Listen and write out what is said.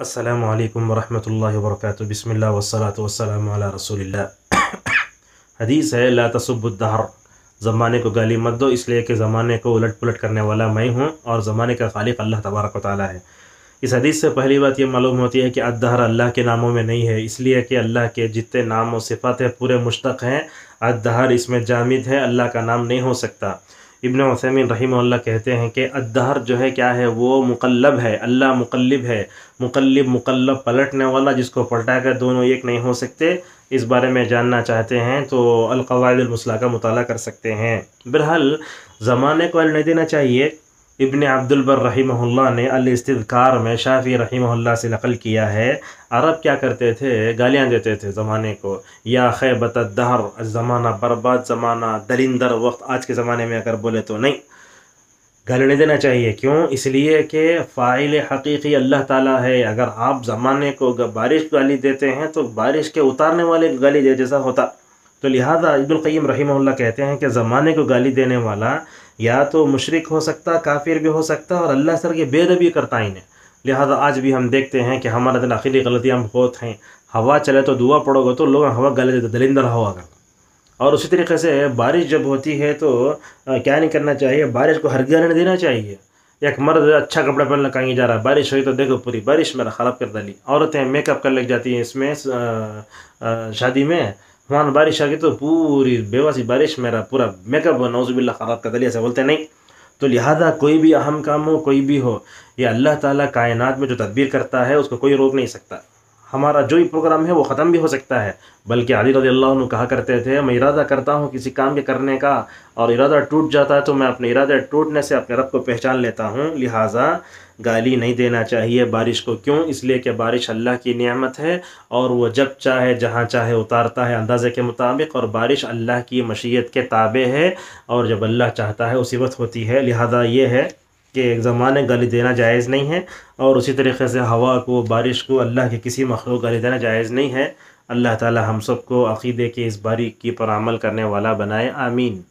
السلام علیکم ورحمۃ اللہ وبرکاتہ۔ بسم اللہ والصلاة والسلام علی رسول اللہ حدیث ہے، لا تصب الدہر زمانے کو گالی مت دو، اس لیے کہ زمانے کو الٹ پلٹ کرنے والا میں ہوں اور زمانے کا خالق اللہ تبارک و تعالیٰ ہے۔ اس حدیث سے پہلی بات یہ معلوم ہوتی ہے کہ الدہر اللہ کے ناموں میں نہیں ہے، اس لیے کہ اللہ کے جتنے نام و صفات ہیں، پورے مشتق ہیں۔ الدہر اس میں جامد ہے، اللہ کا نام نہیں ہو سکتا۔ ابن عثیمین رحمہ اللہ کہتے ہیں کہ الدہر جو ہے کیا ہے؟ وہ مقلب ہے، اللہ مقلب ہے۔ مقلب مقلب پلٹنے والا جس کو پلٹا کر دونوں ایک نہیں ہو سکتے، اس بارے میں جاننا چاہتے ہیں تو القواعد المسلح کا مطالعہ کر سکتے ہیں۔ بہرحال، زمانے کو نہیں دینا چاہیے۔ ابن عبد البر رحمہ اللہ نے الاستذکار میں شافی رحمہ اللہ سے نقل کیا ہے۔ عرب کیا کرتے تھے؟ گالیاں دیتے تھے زمانے کو۔ یا خیبت الدہر، زمانہ برباد، زمانہ دلندر وقت۔ آج کے زمانے میں اگر بولے تو نہیں۔ گالی نہیں دینا چاہیے۔ کیوں؟ اس لیے کہ فائل حقیقی اللہ تعالیٰ ہے۔ اگر آپ زمانے کو بارش گالی دیتے ہیں تو بارش کے اتارنے والے گالی دے جیسا ہوتا۔ تو لہٰذا ابن القیم رحمہ اللہ کہتے ہیں کہ زمانے کو گالی دینے والا یا تو مشرق ہو سکتا، کافر بھی ہو سکتا اور اللہ سر کے بے دبی کرتا انہیں لہٰذا آج بھی ہم دیکھتے ہیں کہ ہمارے دن آخری غلطیاں بہت ہیں۔ ہوا چلے تو دعا پڑو گے تو لوگ ہوا گلے دیتے، دلندر ہوا کا اور اسی طریقے سے بارش جب ہوتی ہے تو کیا نہیں کرنا چاہیے، بارش کو ہر نہیں دینا چاہیے۔ ایک مرد اچھا کپڑا پہننا کہیں جا رہا ہے، بارش ہوئی تو دیکھو پوری، بارش میرا خراب کر ڈالی عورتیں میک اپ کر لگ جاتی ہیں اس میں شادی میں۔ وہاں بارش آ گئی تو پوری بیواسی بارش میرا پورا میک اپ نوزب اللہ خراب کر دلی سے بولتے نہیں تو لہٰذا کوئی بھی اہم کام ہو کوئی بھی ہو یہ اللہ تعالیٰ کائنات میں جو تدبیر کرتا ہے اس کو کوئی روک نہیں سکتا ہمارا جو ہی پروگرام ہے وہ ختم بھی ہو سکتا ہے۔ بلکہ علی رضی اللہ عنہ کہا کرتے تھے، میں ارادہ کرتا ہوں کسی کام کے کرنے کا اور ارادہ ٹوٹ جاتا ہے تو میں اپنے ارادہ ٹوٹنے سے اپنے رب کو پہچان لیتا ہوں۔ لہٰذا گالی نہیں دینا چاہیے بارش کو۔ کیوں؟ اس لیے کہ بارش اللہ کی نعمت ہے اور وہ جب چاہے، جہاں چاہے اتارتا ہے اندازے کے مطابق اور بارش اللہ کی مشیت کے تابع ہے اور جب اللہ چاہتا ہے اسی وقت ہوتی ہے۔ لہٰذا یہ ہے کہ ایک زمانے گالی دینا جائز نہیں ہے اور اسی طریقے سے ہوا کو، بارش کو، اللہ کے کسی مخلوق گالی دینا جائز نہیں ہے۔ اللہ تعالی ہم سب کو عقیدے کے اس باریکی پر عمل کرنے والا بنائے، آمین۔